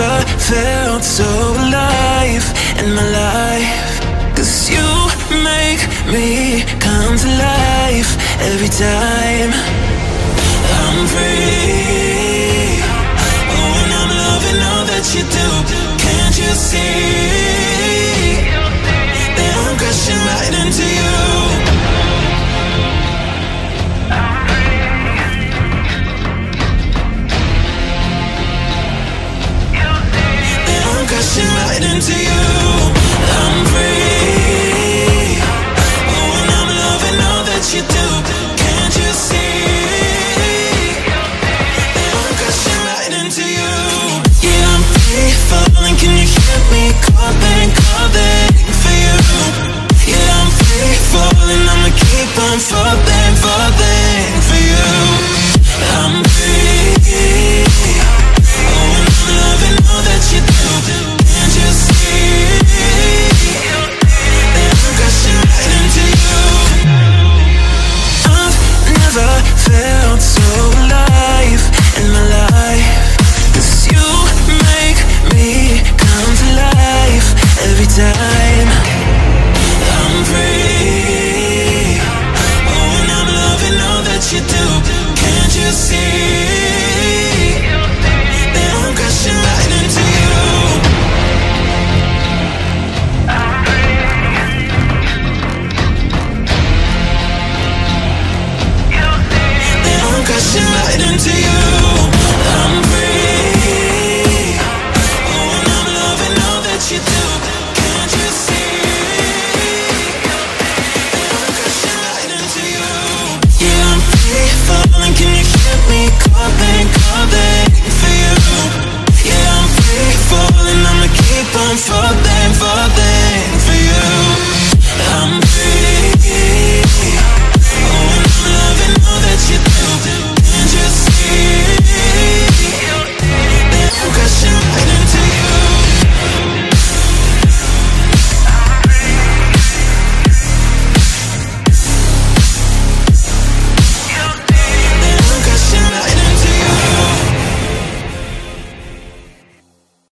never felt so alive in my life. Cause you make me come to life every time into you. to you.